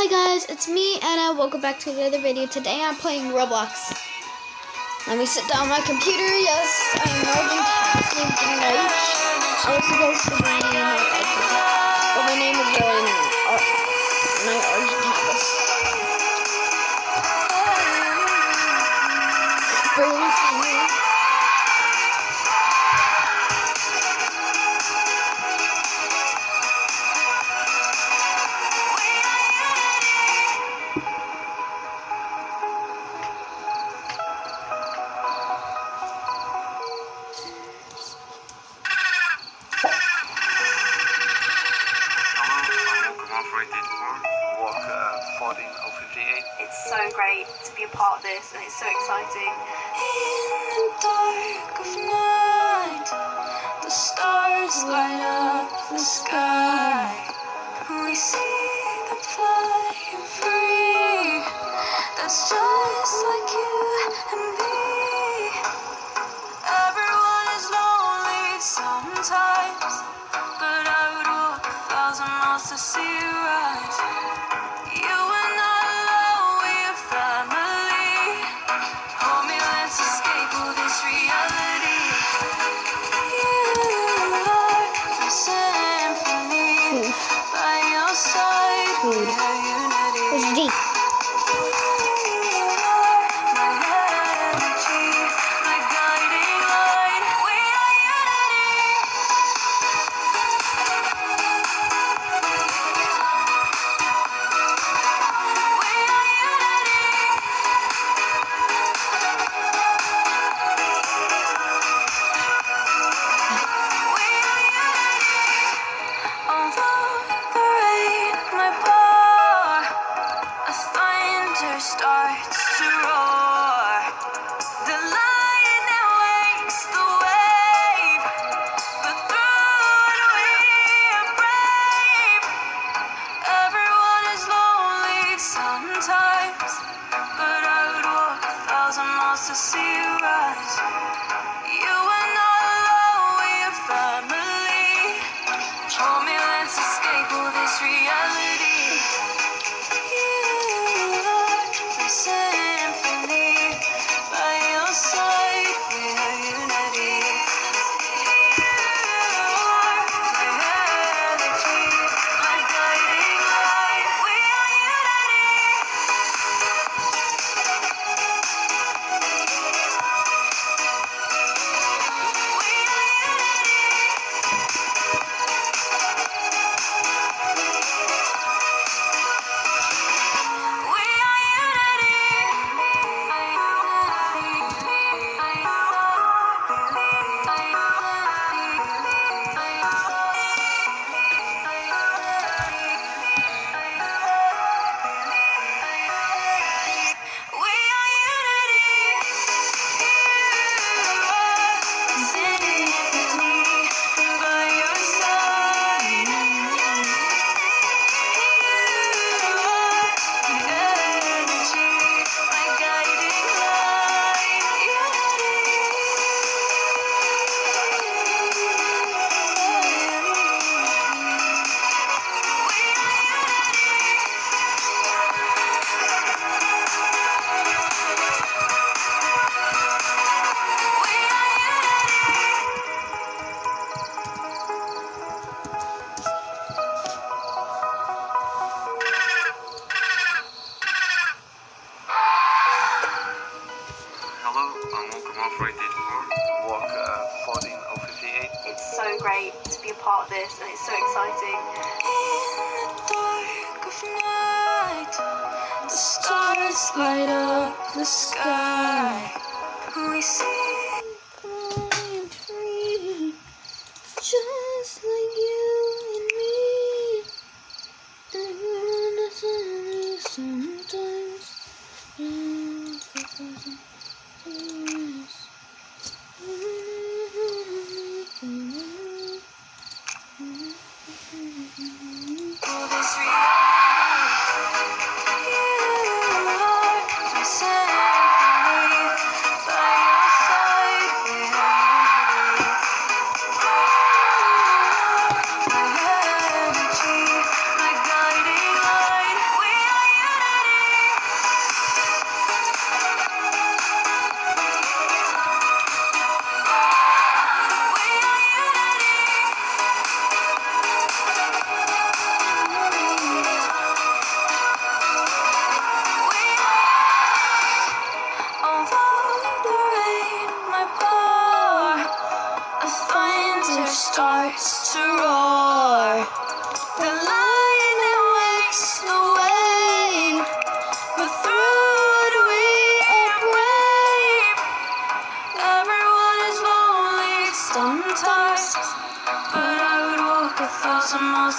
Hi guys, it's me, Anna. Welcome back to another video. Today I'm playing Roblox. Let me sit down my computer. Yes, I'm loading Sleep Damage. I was supposed to be in my bedroom. a part of this, and it's so exciting. In the dark of night, the stars light up the sky. We see sometimes, but I would walk a thousand miles to see you rise.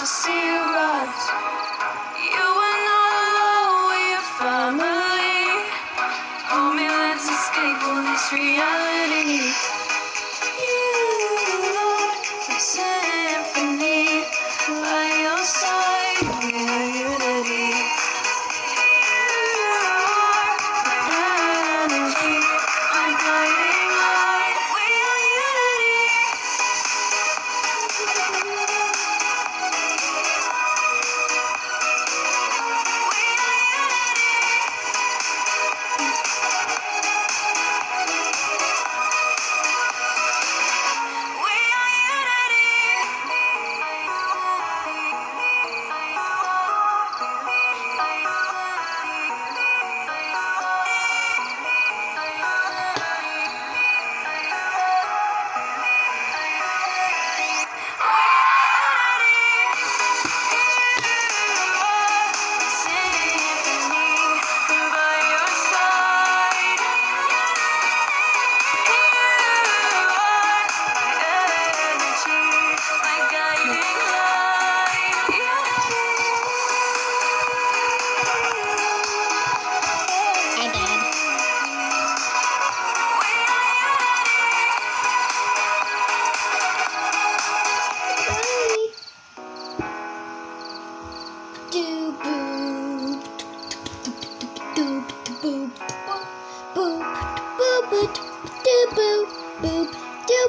To see you rise. You are not alone, we are family. Hold me, let's escape all this reality.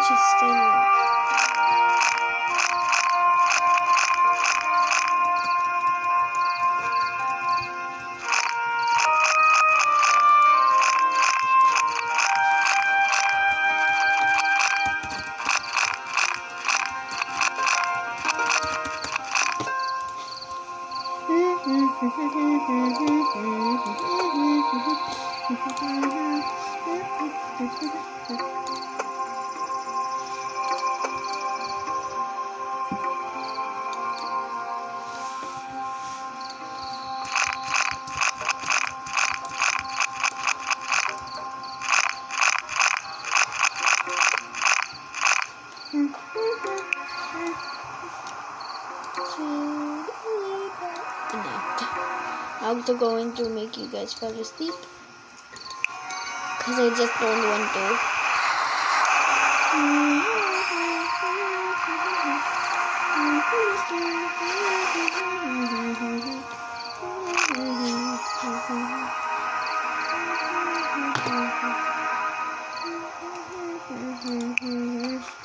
much is I'm going to make you guys fall asleep. Because I just don't want to. I'm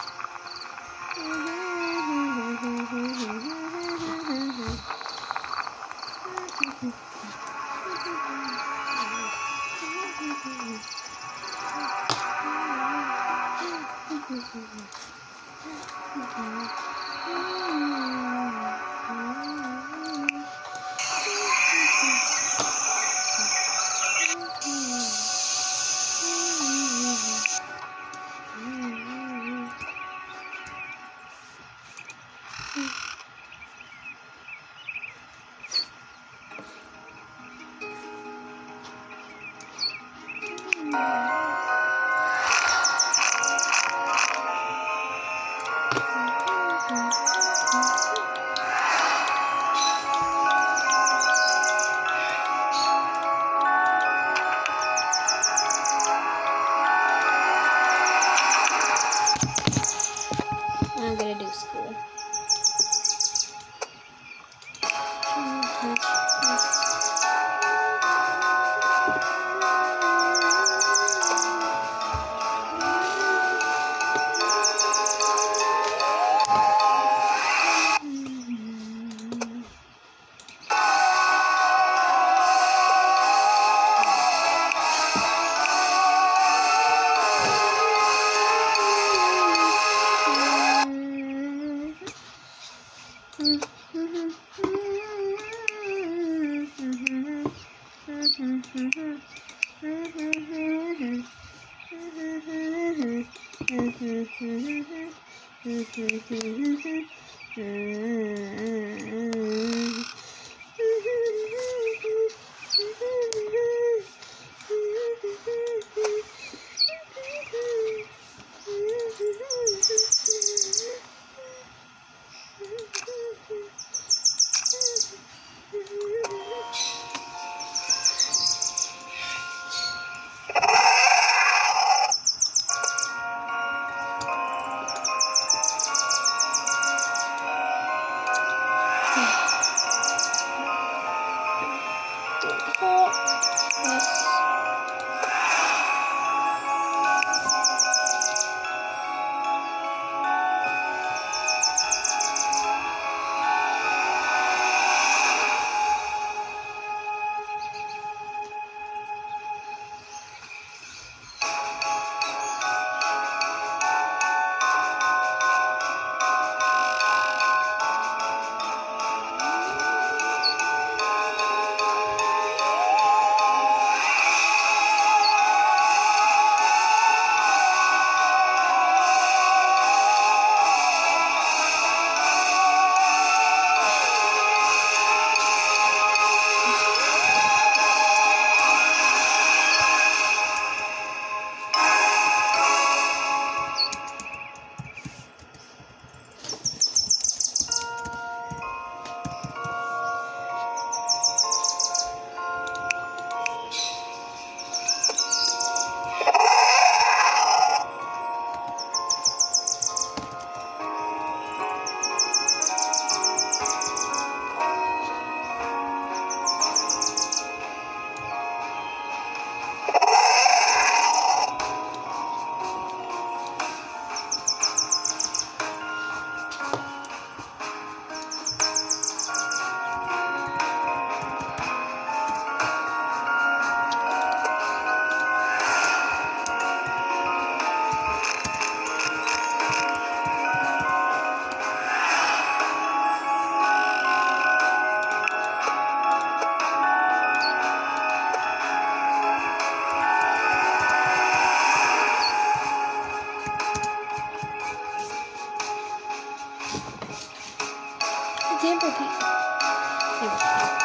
I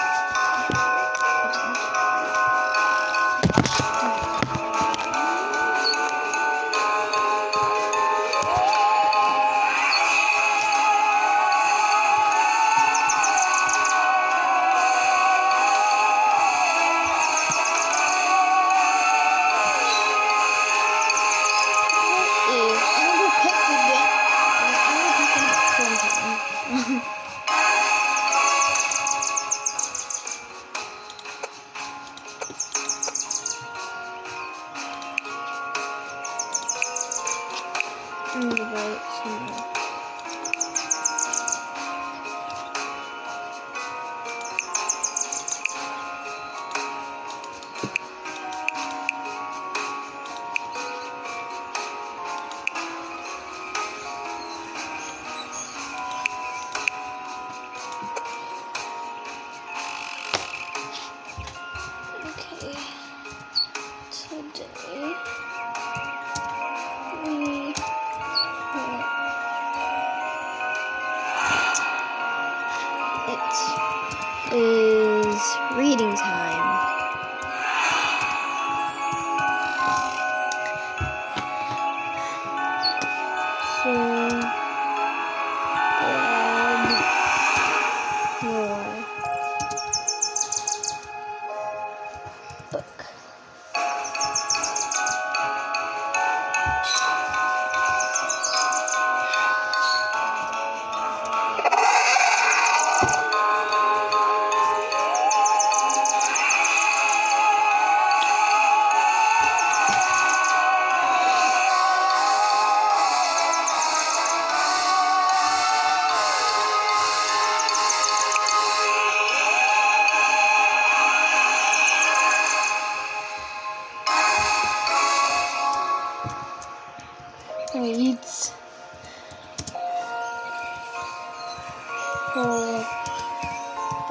reading time.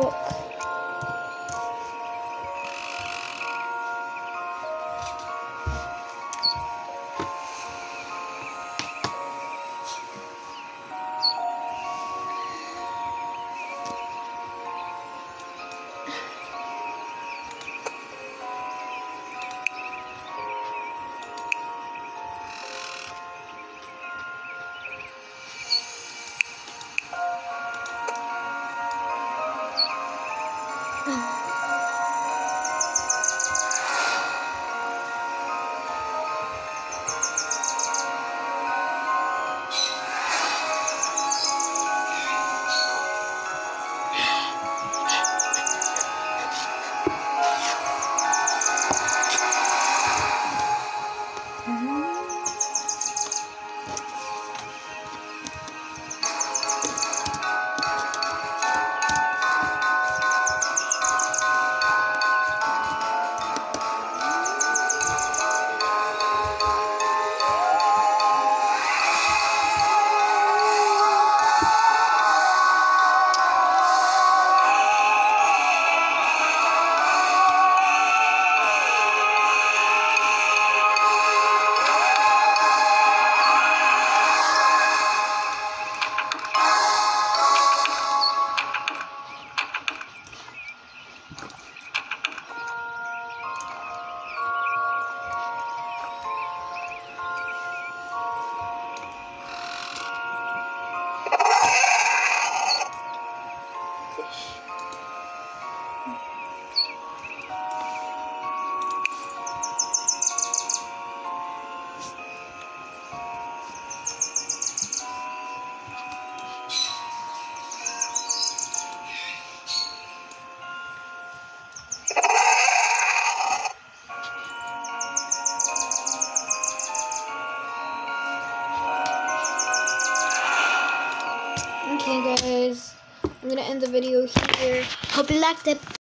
Book. Guys.